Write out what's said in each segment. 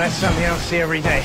that's something I don't see every day.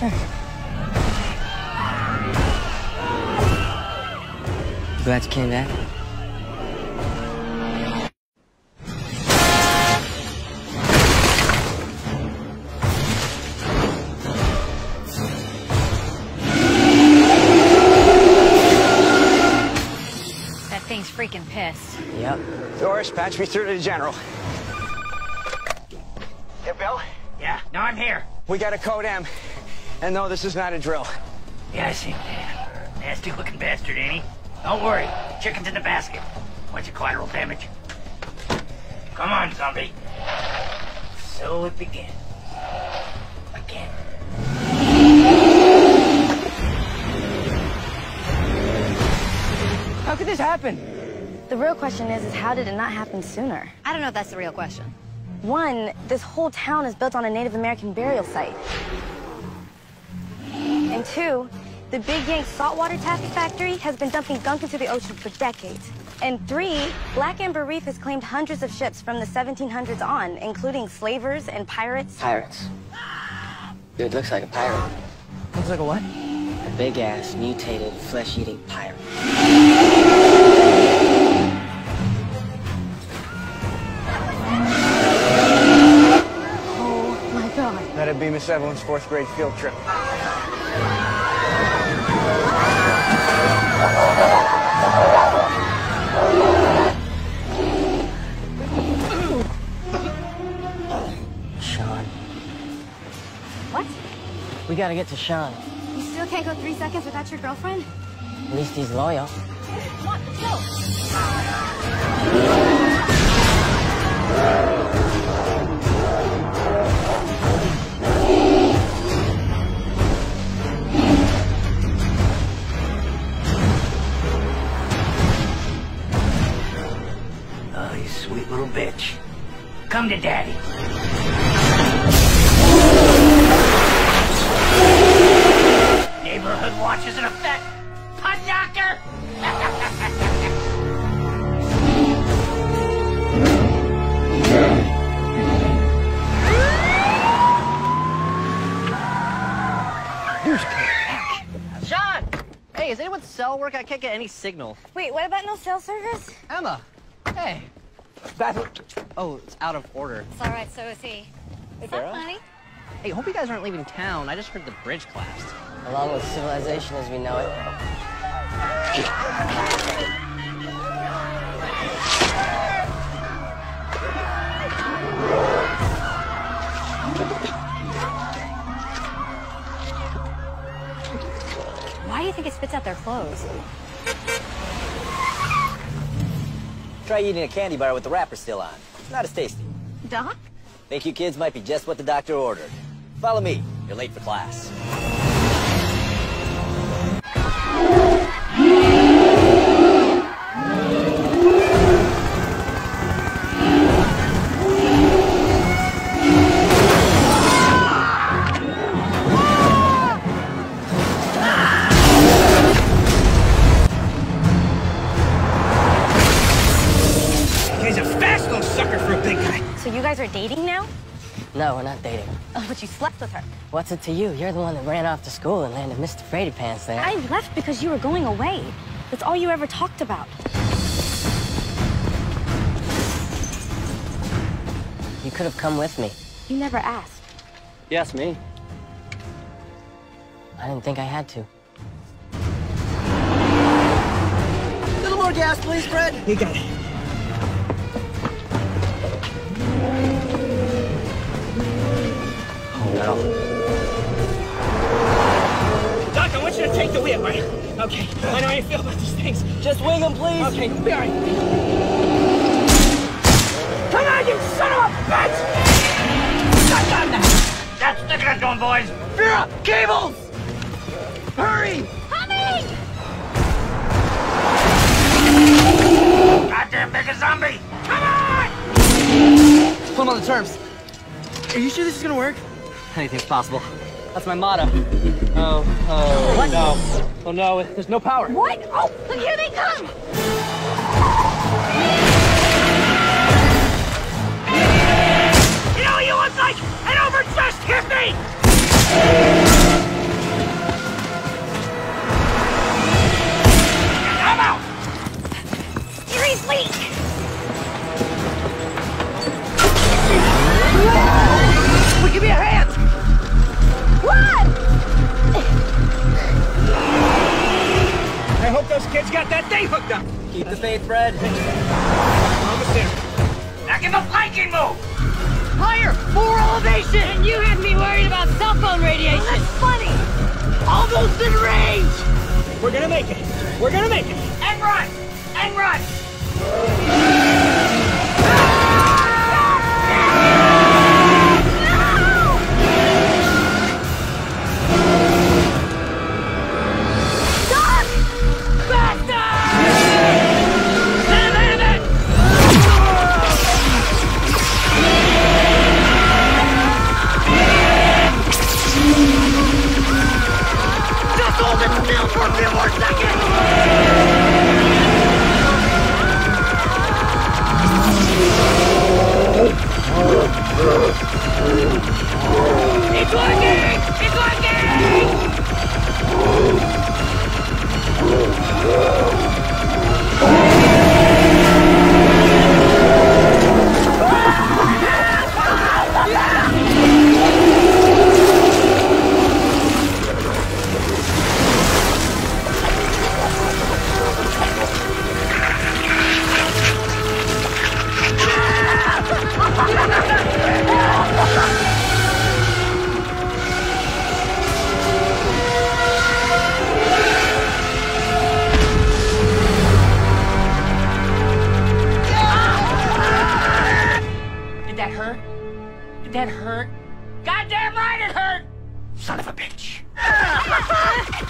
That's a shark. Glad you came back. That thing's freaking pissed. Yep. Doris, patch me through to the general. Yeah, Bill? Yeah, no, I'm here. We got a code M. And no, this is not a drill. Yeah, I see. Nasty looking bastard, ain't he? Don't worry. Chicken's in the basket. Bunch of collateral damage. Come on, zombie. So it begins. Again. How could this happen? The real question is, is how did it not happen sooner? I don't know if that's the real question. One, this whole town is built on a Native American burial site. And two, the Big Yank saltwater taffy factory has been dumping gunk into the ocean for decades. And three, Black Amber Reef has claimed hundreds of ships from the 1700s on, including slavers and pirates. Pirates. Dude, looks like a pirate. Looks like a what? A big ass, mutated, flesh eating pirate. Oh my god. That'd be Miss Evelyn's fourth grade field trip. Sean. What? We gotta get to Sean. You still can't go three seconds without your girlfriend? At least he's loyal. Come on, let's go. Little bitch. Come to daddy. Neighborhood watch is in effect. Hot doctor! Sean! Hey, is anyone's cell work? I can't get any signal. Wait, what about no cell service? Emma! Hey! Oh, it's out of order. It's all right, so is he. What's Sarah? up, honey? Hey, hope you guys aren't leaving town. I just heard the bridge collapsed. Along with civilization as we know it. Why do you think it spits out their clothes? Try eating a candy bar with the wrapper still on. It's not as tasty. Doc? Think you kids might be just what the doctor ordered. Follow me. You're late for class. He's a fast little sucker for a big guy. So you guys are dating now? No, we're not dating. Oh, but you slept with her. What's it to you? You're the one that ran off to school and landed Mr. Frady Pants there. I left because you were going away. That's all you ever talked about. You could have come with me. You never asked. Yes, me. I didn't think I had to. A little more gas, please, Fred. You got it. You feel about these things. Just wing them, please. Okay, you'll be all right. Come on, you son of a bitch! Shut down now! That's sticking it to him, boys. Vera, cables! Hurry! Coming! Goddamn big a zombie. Come on! Put them on the terms. Are you sure this is gonna work? Anything's possible. That's my motto. Oh, oh, What? no. Oh no, there's no power. What? Oh, look, here they come! You know what you look like? An overdressed hippie! Got that thing hooked up. Keep the faith, Fred. Almost there. Now give a flanking move! Higher! More elevation! And you had me worried about cell phone radiation. That's funny! Almost in range! We're gonna make it. We're gonna make it. And run! And run! That hurt? Goddamn right it hurt! Son of a bitch!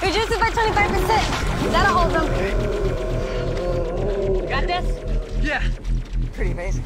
Reduce it by 25%. That'll hold them. Got this? Yeah. Pretty amazing.